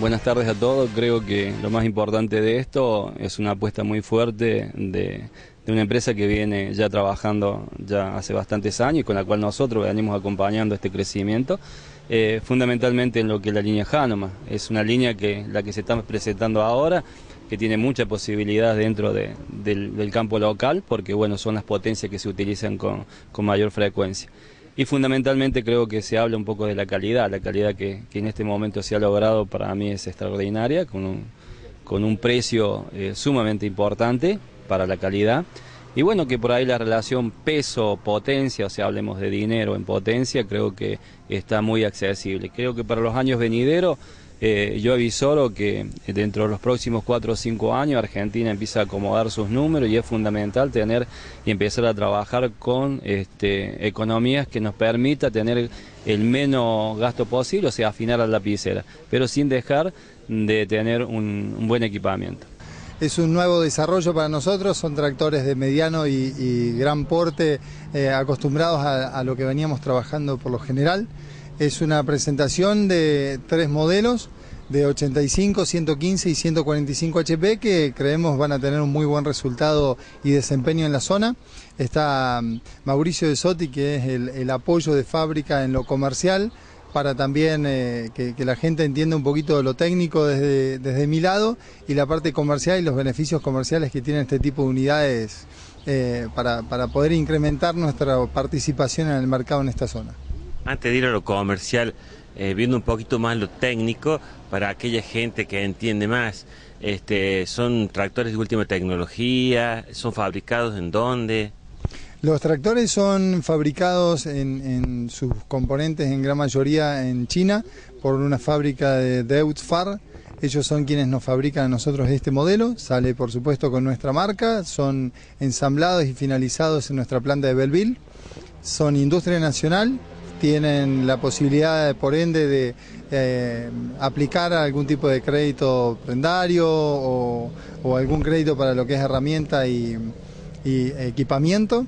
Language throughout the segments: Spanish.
buenas tardes a todos. Creo que lo más importante de esto es una apuesta muy fuerte de, una empresa que viene ya trabajando ya hace bastantes años y con la cual nosotros venimos acompañando este crecimiento. Eh, fundamentalmente en lo que es la línea Hanoma. Es una línea que la que se está presentando ahora, que tiene mucha posibilidad dentro del, campo local, porque bueno, son las potencias que se utilizan con mayor frecuencia y fundamentalmente creo que se habla un poco de la calidad, la calidad que, en este momento se ha logrado para mí es extraordinaria, con un, con un precio eh, sumamente importante para la calidad. Y bueno, que por ahí la relación peso-potencia, o sea, hablemos de dinero en potencia, creo que está muy accesible. Creo que para los años venideros eh, yo avisoro que dentro de los próximos cuatro o cinco años Argentina empieza a acomodar sus números y es fundamental tener y empezar a trabajar con este, economías que nos permita tener el menos gasto posible, o sea, afinar la lapicera, pero sin dejar de tener un, buen equipamiento. Es un nuevo desarrollo para nosotros, son tractores de mediano y, gran porte eh, acostumbrados a lo que veníamos trabajando por lo general. Es una presentación de tres modelos de 85, 115 y 145 HP que creemos van a tener un muy buen resultado y desempeño en la zona. Está mm, Mauricio de Sotti, que es el, apoyo de fábrica en lo comercial, para también eh, que, la gente entienda un poquito lo técnico desde, desde mi lado y la parte comercial y los beneficios comerciales que tienen este tipo de unidades eh, para, para poder incrementar nuestra participación en el mercado en esta zona antes de ir a lo comercial, eh, viendo un poquito más lo técnico, para aquella gente que entiende más, este, son tractores de última tecnología, son fabricados en dónde? Los tractores son fabricados en, sus componentes en gran mayoría en China por una fábrica de Deutz-Fahr. Ellos son quienes nos fabrican a nosotros este modelo. Sale por supuesto con nuestra marca. Son ensamblados y finalizados en nuestra planta de Belleville. Son industria nacional tienen la posibilidad, por ende, de eh, aplicar algún tipo de crédito prendario o, algún crédito para lo que es herramienta y, equipamiento.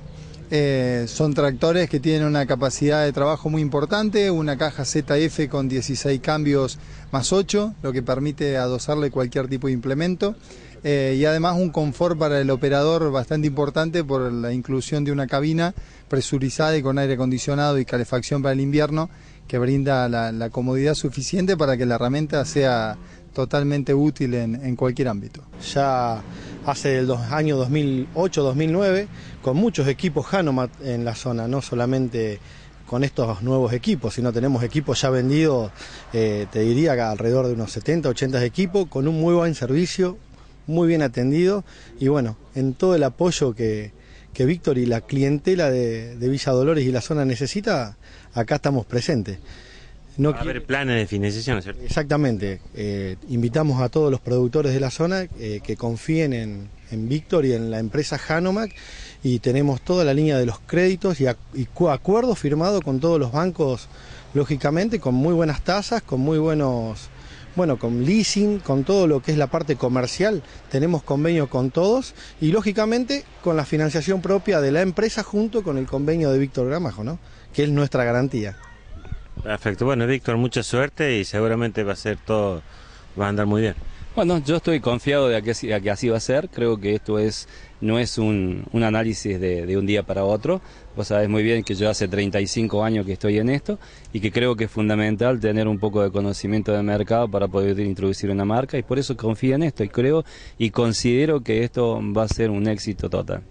Eh, son tractores que tienen una capacidad de trabajo muy importante, una caja ZF con 16 cambios más 8, lo que permite adosarle cualquier tipo de implemento. Eh, y además un confort para el operador bastante importante por la inclusión de una cabina presurizada y con aire acondicionado y calefacción para el invierno que brinda la, comodidad suficiente para que la herramienta sea totalmente útil en, cualquier ámbito. Ya hace el año 2008-2009 con muchos equipos Hanomat en la zona, no solamente con estos nuevos equipos, sino tenemos equipos ya vendidos, eh, te diría alrededor de unos 70, 80 equipos, con un muy buen servicio, muy bien atendido y bueno, en todo el apoyo que, que Víctor y la clientela de, Villa Dolores y la zona necesita, acá estamos presentes. No Va a haber planes de financiación, ¿cierto? Exactamente. Eh, invitamos a todos los productores de la zona eh, que confíen en, en, Víctor y en la empresa Hanomac y tenemos toda la línea de los créditos y, y acuerdos firmados con todos los bancos, lógicamente, con muy buenas tasas, con muy buenos bueno, con leasing, con todo lo que es la parte comercial, tenemos convenio con todos y lógicamente con la financiación propia de la empresa junto con el convenio de Víctor Gramajo, ¿no? Que es nuestra garantía. Perfecto, bueno Víctor, mucha suerte y seguramente va a ser todo, va a andar muy bien. Bueno, yo estoy confiado de que, así va a ser. Creo que esto es no es un, análisis de, un día para otro. Vos sabés muy bien que yo hace 35 años que estoy en esto y que creo que es fundamental tener un poco de conocimiento de mercado para poder introducir una marca y por eso confío en esto y creo y considero que esto va a ser un éxito total.